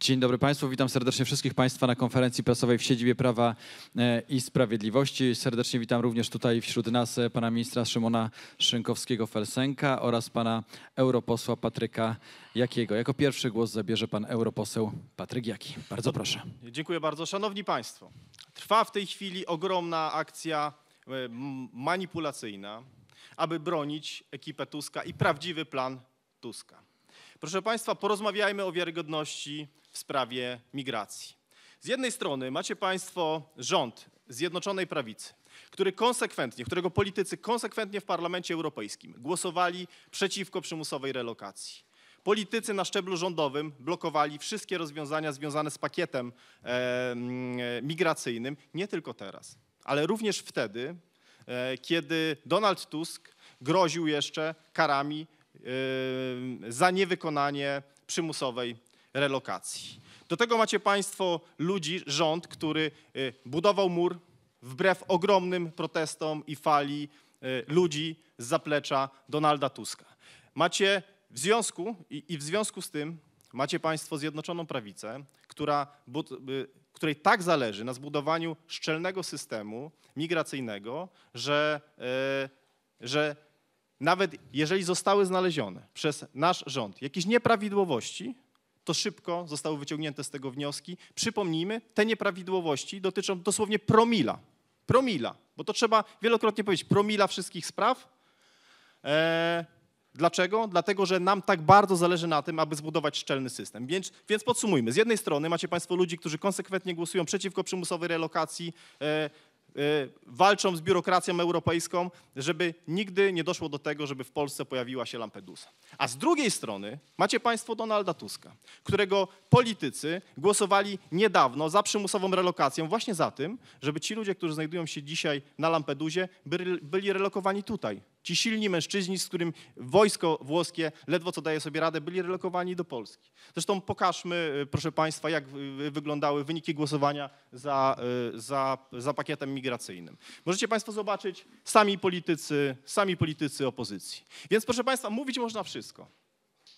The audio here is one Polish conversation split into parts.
Dzień dobry Państwu, witam serdecznie wszystkich Państwa na konferencji prasowej w siedzibie Prawa e, i Sprawiedliwości. Serdecznie witam również tutaj wśród nas e, pana ministra Szymona Szynkowskiego-Felsenka oraz pana europosła Patryka Jakiego. Jako pierwszy głos zabierze pan europoseł Patryk Jaki. Bardzo proszę. Dziękuję bardzo. Szanowni Państwo, trwa w tej chwili ogromna akcja e, manipulacyjna, aby bronić ekipę Tuska i prawdziwy plan Tuska. Proszę Państwa, porozmawiajmy o wiarygodności w sprawie migracji. Z jednej strony macie Państwo rząd Zjednoczonej Prawicy, który konsekwentnie, którego politycy konsekwentnie w Parlamencie Europejskim głosowali przeciwko przymusowej relokacji. Politycy na szczeblu rządowym blokowali wszystkie rozwiązania związane z pakietem e, migracyjnym, nie tylko teraz, ale również wtedy, e, kiedy Donald Tusk groził jeszcze karami za niewykonanie przymusowej relokacji. Do tego macie Państwo ludzi, rząd, który e, budował mur wbrew ogromnym protestom i fali e, ludzi z zaplecza Donalda Tuska. Macie w związku i, i w związku z tym macie Państwo Zjednoczoną Prawicę, która, której tak zależy na zbudowaniu szczelnego systemu migracyjnego, że, że nawet jeżeli zostały znalezione przez nasz rząd jakieś nieprawidłowości, to szybko zostały wyciągnięte z tego wnioski. Przypomnijmy, te nieprawidłowości dotyczą dosłownie promila. Promila, bo to trzeba wielokrotnie powiedzieć, promila wszystkich spraw. E, dlaczego? Dlatego, że nam tak bardzo zależy na tym, aby zbudować szczelny system. Więc, więc podsumujmy. Z jednej strony macie Państwo ludzi, którzy konsekwentnie głosują przeciwko przymusowej relokacji, e, e, walczą z biurokracją europejską, żeby nigdy nie doszło do tego, żeby w Polsce pojawiła się Lampedusa. A z drugiej strony macie Państwo Donalda Tuska, którego politycy głosowali niedawno za przymusową relokacją, właśnie za tym, żeby ci ludzie, którzy znajdują się dzisiaj na Lampedusie, byli relokowani tutaj. Ci silni mężczyźni, z którym wojsko włoskie ledwo co daje sobie radę, byli relokowani do Polski. Zresztą pokażmy, y, proszę Państwa, jak wyglądały wyniki głosowania za, y, za, za pakietem migracyjnym. Możecie Państwo zobaczyć sami politycy, sami politycy opozycji. Więc proszę Państwa, mówić można wszystko,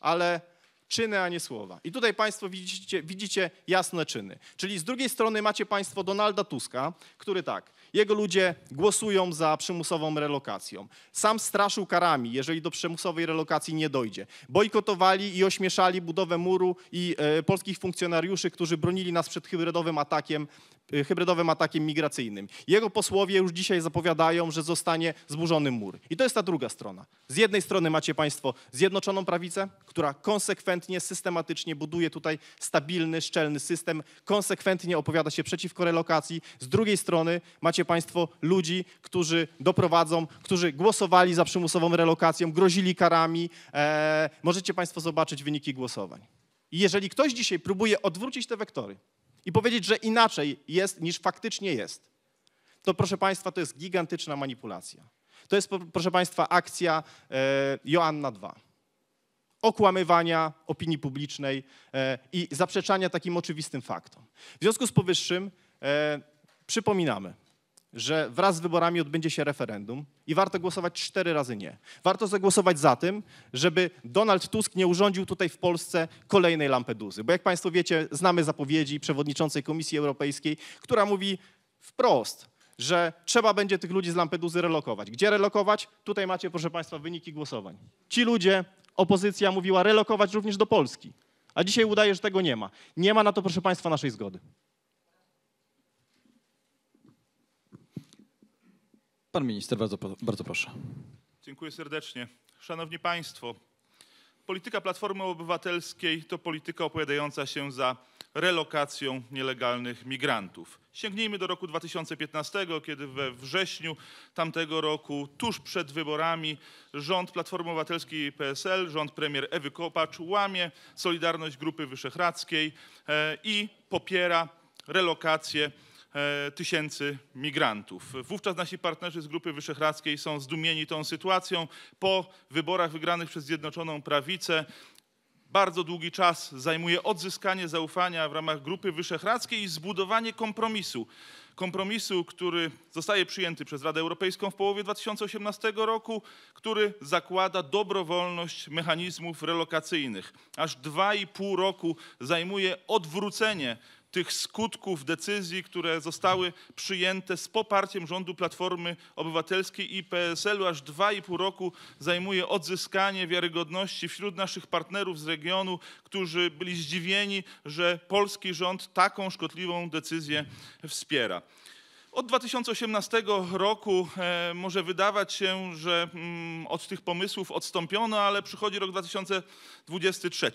ale czyny, a nie słowa. I tutaj Państwo widzicie, widzicie jasne czyny. Czyli z drugiej strony macie Państwo Donalda Tuska, który tak, jego ludzie głosują za przymusową relokacją. Sam straszył karami, jeżeli do przymusowej relokacji nie dojdzie. Bojkotowali i ośmieszali budowę muru i e, polskich funkcjonariuszy, którzy bronili nas przed hybrydowym atakiem, e, hybrydowym atakiem migracyjnym. Jego posłowie już dzisiaj zapowiadają, że zostanie zburzony mur. I to jest ta druga strona. Z jednej strony macie Państwo Zjednoczoną Prawicę, która konsekwentnie, systematycznie buduje tutaj stabilny, szczelny system, konsekwentnie opowiada się przeciwko relokacji. Z drugiej strony macie Państwo ludzi, którzy doprowadzą, którzy głosowali za przymusową relokacją, grozili karami. E, możecie Państwo zobaczyć wyniki głosowań. I jeżeli ktoś dzisiaj próbuje odwrócić te wektory i powiedzieć, że inaczej jest niż faktycznie jest, to proszę Państwa, to jest gigantyczna manipulacja. To jest, proszę Państwa, akcja e, Joanna 2. Okłamywania opinii publicznej e, i zaprzeczania takim oczywistym faktom. W związku z powyższym e, przypominamy, że wraz z wyborami odbędzie się referendum i warto głosować cztery razy nie. Warto zagłosować za tym, żeby Donald Tusk nie urządził tutaj w Polsce kolejnej Lampedusy. Bo jak Państwo wiecie, znamy zapowiedzi przewodniczącej Komisji Europejskiej, która mówi wprost, że trzeba będzie tych ludzi z Lampedusy relokować. Gdzie relokować? Tutaj macie, proszę Państwa, wyniki głosowań. Ci ludzie, opozycja mówiła relokować również do Polski. A dzisiaj udaje, że tego nie ma. Nie ma na to, proszę Państwa, naszej zgody. Pan minister, bardzo, bardzo proszę. Dziękuję serdecznie. Szanowni Państwo, polityka Platformy Obywatelskiej to polityka opowiadająca się za relokacją nielegalnych migrantów. Sięgnijmy do roku 2015, kiedy we wrześniu tamtego roku, tuż przed wyborami, rząd Platformy Obywatelskiej i PSL, rząd premier Ewy Kopacz łamie Solidarność Grupy Wyszehradzkiej e, i popiera relokację e, tysięcy migrantów. Wówczas nasi partnerzy z Grupy Wyszehradzkiej są zdumieni tą sytuacją. Po wyborach wygranych przez Zjednoczoną Prawicę bardzo długi czas zajmuje odzyskanie zaufania w ramach Grupy Wyszehradzkiej i zbudowanie kompromisu. Kompromisu, który zostaje przyjęty przez Radę Europejską w połowie 2018 roku, który zakłada dobrowolność mechanizmów relokacyjnych. Aż dwa i pół roku zajmuje odwrócenie tych skutków decyzji, które zostały przyjęte z poparciem rządu Platformy Obywatelskiej i PSL-u. Aż dwa i pół roku zajmuje odzyskanie wiarygodności wśród naszych partnerów z regionu, którzy byli zdziwieni, że polski rząd taką szkodliwą decyzję wspiera. Od 2018 roku e, może wydawać się, że mm, od tych pomysłów odstąpiono, ale przychodzi rok 2023.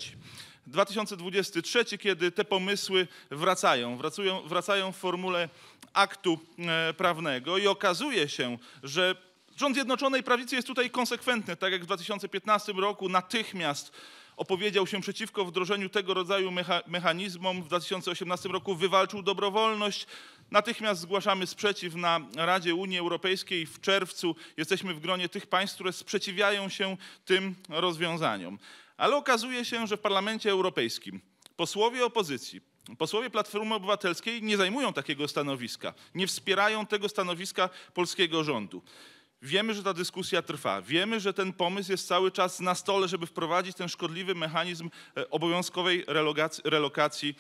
2023, kiedy te pomysły wracają, wracają, wracają w formule aktu e, prawnego i okazuje się, że rząd Zjednoczonej Prawicy jest tutaj konsekwentny, tak jak w 2015 roku natychmiast opowiedział się przeciwko wdrożeniu tego rodzaju mecha mechanizmom. W 2018 roku wywalczył dobrowolność. Natychmiast zgłaszamy sprzeciw na Radzie Unii Europejskiej. W czerwcu jesteśmy w gronie tych państw, które sprzeciwiają się tym rozwiązaniom. Ale okazuje się, że w Parlamencie Europejskim posłowie opozycji, posłowie Platformy Obywatelskiej nie zajmują takiego stanowiska, nie wspierają tego stanowiska polskiego rządu. Wiemy, że ta dyskusja trwa. Wiemy, że ten pomysł jest cały czas na stole, żeby wprowadzić ten szkodliwy mechanizm e, obowiązkowej relokacji, relokacji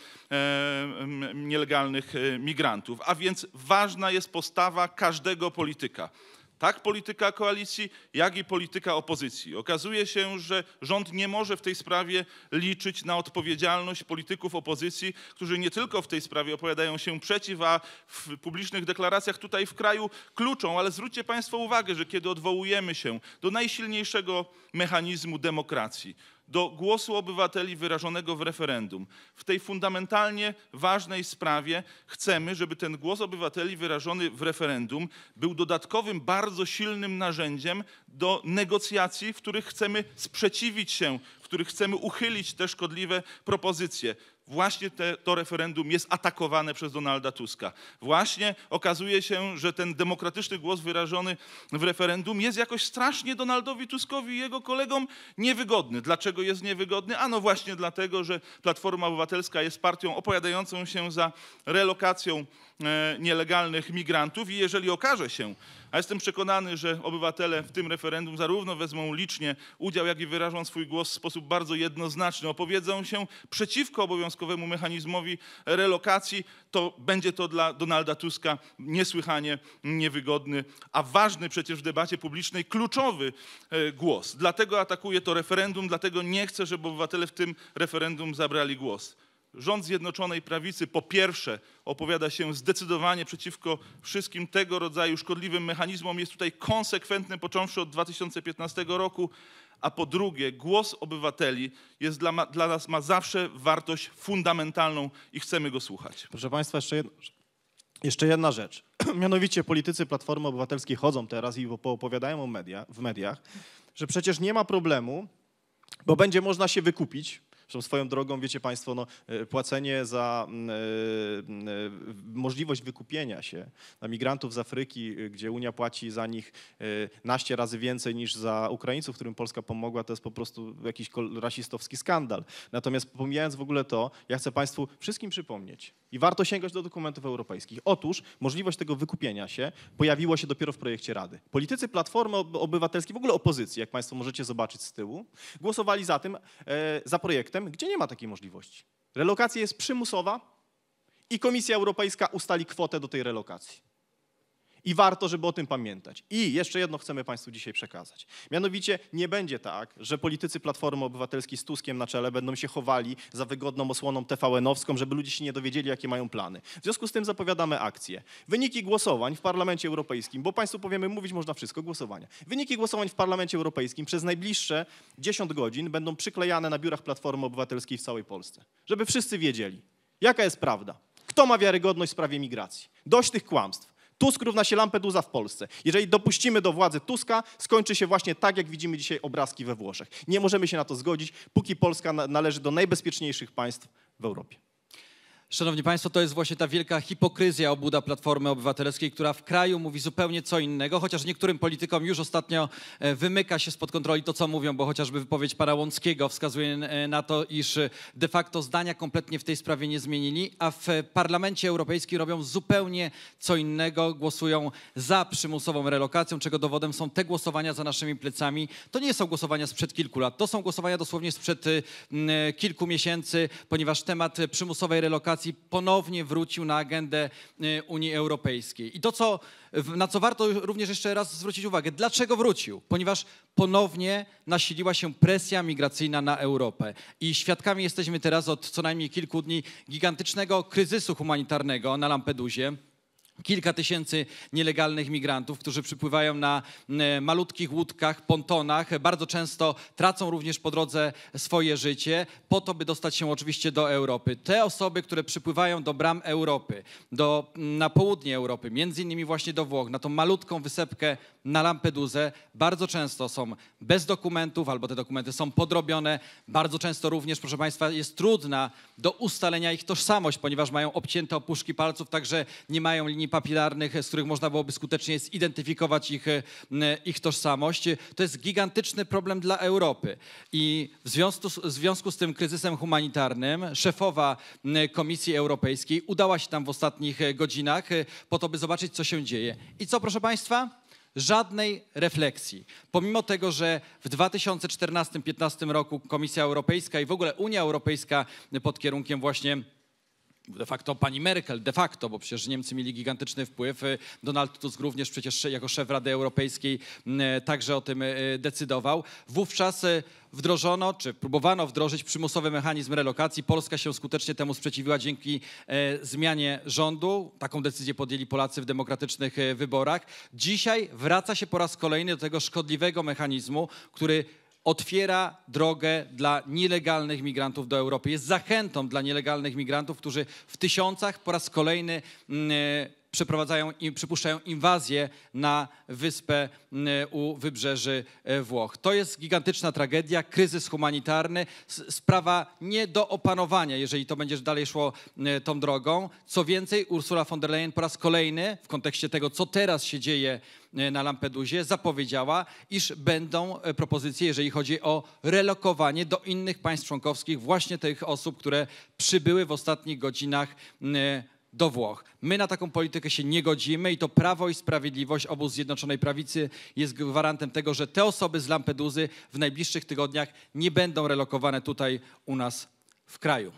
nielegalnych e, migrantów. A więc ważna jest postawa każdego polityka tak polityka koalicji, jak i polityka opozycji. Okazuje się, że rząd nie może w tej sprawie liczyć na odpowiedzialność polityków opozycji, którzy nie tylko w tej sprawie opowiadają się przeciw, a w publicznych deklaracjach tutaj w kraju kluczą. Ale zwróćcie Państwo uwagę, że kiedy odwołujemy się do najsilniejszego mechanizmu demokracji, do głosu obywateli wyrażonego w referendum. W tej fundamentalnie ważnej sprawie chcemy, żeby ten głos obywateli wyrażony w referendum był dodatkowym, bardzo silnym narzędziem do negocjacji, w których chcemy sprzeciwić się, w których chcemy uchylić te szkodliwe propozycje właśnie te, to referendum jest atakowane przez Donalda Tuska. Właśnie okazuje się, że ten demokratyczny głos wyrażony w referendum jest jakoś strasznie Donaldowi Tuskowi i jego kolegom niewygodny. Dlaczego jest niewygodny? Ano właśnie dlatego, że Platforma Obywatelska jest partią opowiadającą się za relokacją e, nielegalnych migrantów i jeżeli okaże się, a jestem przekonany, że obywatele w tym referendum zarówno wezmą licznie udział, jak i wyrażą swój głos w sposób bardzo jednoznaczny, opowiedzą się przeciwko obowiązkowemu mechanizmowi relokacji, to będzie to dla Donalda Tuska niesłychanie niewygodny, a ważny przecież w debacie publicznej, kluczowy e, głos. Dlatego atakuje to referendum, dlatego nie chcę, żeby obywatele w tym referendum zabrali głos. Rząd Zjednoczonej Prawicy po pierwsze opowiada się zdecydowanie przeciwko wszystkim tego rodzaju szkodliwym mechanizmom, jest tutaj konsekwentny począwszy od 2015 roku, a po drugie głos obywateli jest dla, dla nas ma zawsze wartość fundamentalną i chcemy go słuchać. Proszę Państwa, jeszcze jedna, jeszcze jedna rzecz. Mianowicie politycy Platformy Obywatelskiej chodzą teraz i opowiadają media, w mediach, że przecież nie ma problemu, bo będzie można się wykupić Zresztą swoją drogą, wiecie Państwo, no, e, płacenie za y, y, możliwość wykupienia się na migrantów z Afryki, gdzie Unia płaci za nich naście razy więcej niż za Ukraińców, którym Polska pomogła, to jest po prostu jakiś rasistowski skandal. Natomiast pomijając w ogóle to, ja chcę Państwu wszystkim przypomnieć i warto sięgać do dokumentów europejskich. Otóż możliwość tego wykupienia się pojawiło się dopiero w projekcie Rady. Politycy Platformy Obywatelskiej, w ogóle opozycji, jak Państwo możecie zobaczyć z tyłu, głosowali za tym, e, za projektem, gdzie nie ma takiej możliwości. Relokacja jest przymusowa i Komisja Europejska ustali kwotę do tej relokacji. I warto, żeby o tym pamiętać. I jeszcze jedno chcemy Państwu dzisiaj przekazać. Mianowicie nie będzie tak, że politycy Platformy Obywatelskiej z Tuskiem na czele będą się chowali za wygodną osłoną TVN-owską, żeby ludzie się nie dowiedzieli, jakie mają plany. W związku z tym zapowiadamy akcję. Wyniki głosowań w Parlamencie Europejskim, bo Państwu powiemy, mówić można wszystko, głosowania. Wyniki głosowań w Parlamencie Europejskim przez najbliższe 10 godzin będą przyklejane na biurach Platformy Obywatelskiej w całej Polsce. Żeby wszyscy wiedzieli, jaka jest prawda. Kto ma wiarygodność w sprawie migracji? Dość tych kłamstw. Tusk równa się Lampedusa w Polsce. Jeżeli dopuścimy do władzy Tuska, skończy się właśnie tak, jak widzimy dzisiaj obrazki we Włoszech. Nie możemy się na to zgodzić, póki Polska należy do najbezpieczniejszych państw w Europie. Szanowni Państwo, to jest właśnie ta wielka hipokryzja obłuda Platformy Obywatelskiej, która w kraju mówi zupełnie co innego, chociaż niektórym politykom już ostatnio e, wymyka się spod kontroli to, co mówią, bo chociażby wypowiedź pana Łąckiego wskazuje e, na to, iż e, de facto zdania kompletnie w tej sprawie nie zmienili, a w Parlamencie Europejskim robią zupełnie co innego, głosują za przymusową relokacją, czego dowodem są te głosowania za naszymi plecami. To nie są głosowania sprzed kilku lat, to są głosowania dosłownie sprzed kilku miesięcy, ponieważ temat przymusowej relokacji ponownie wrócił na agendę y, Unii Europejskiej. I to, co, na co warto również jeszcze raz zwrócić uwagę, dlaczego wrócił? Ponieważ ponownie nasiliła się presja migracyjna na Europę. I świadkami jesteśmy teraz od co najmniej kilku dni gigantycznego kryzysu humanitarnego na Lampedusie. Kilka tysięcy nielegalnych migrantów, którzy przypływają na malutkich łódkach, pontonach, bardzo często tracą również po drodze swoje życie, po to, by dostać się oczywiście do Europy. Te osoby, które przypływają do bram Europy, do, na południe Europy, między innymi właśnie do Włoch, na tą malutką wysepkę na Lampedusę, bardzo często są bez dokumentów albo te dokumenty są podrobione. Bardzo często również, proszę Państwa, jest trudna do ustalenia ich tożsamość, ponieważ mają obcięte opuszki palców, także nie mają linii papilarnych, z których można byłoby skutecznie zidentyfikować ich, e, ich tożsamość. To jest gigantyczny problem dla Europy. I w związku, z- w związku z tym kryzysem humanitarnym szefowa Komisji Europejskiej udała się tam w ostatnich e, godzinach e, po to, by zobaczyć, co się dzieje. I co, proszę Państwa? żadnej refleksji. Pomimo tego, że w 2014-2015 roku Komisja Europejska i w ogóle Unia Europejska pod kierunkiem właśnie de facto pani Merkel, de facto, bo przecież Niemcy mieli gigantyczny wpływ. y, Donald Tusk również przecież jako szef Rady Europejskiej m, także o tym y, decydował. Wówczas wdrożono, czy próbowano wdrożyć przymusowy mechanizm relokacji. Polska się skutecznie temu sprzeciwiła dzięki e, zmianie rządu. Taką decyzję podjęli Polacy w demokratycznych e, wyborach. Dzisiaj wraca się po raz kolejny do tego szkodliwego mechanizmu, który otwiera drogę dla nielegalnych migrantów do Europy. Jest zachętą dla nielegalnych migrantów, którzy w tysiącach po raz kolejny mm, e, przeprowadzają i przypuszczają inwazję na wyspę u wybrzeży e, Włoch. To jest gigantyczna tragedia, kryzys humanitarny, sprawa nie do opanowania, jeżeli to będzie dalej szło tą drogą. Co więcej, Ursula von der Leyen po raz kolejny w kontekście tego, co teraz się dzieje e, na Lampedusie, zapowiedziała, iż będą e, propozycje, jeżeli chodzi o relokowanie do innych państw członkowskich właśnie tych osób, które przybyły w ostatnich godzinach do Włoch. My na taką politykę się nie godzimy i to Prawo i Sprawiedliwość, obóz Zjednoczonej Prawicy jest gwarantem tego, że te osoby z Lampedusy w najbliższych tygodniach nie będą relokowane tutaj u nas w kraju.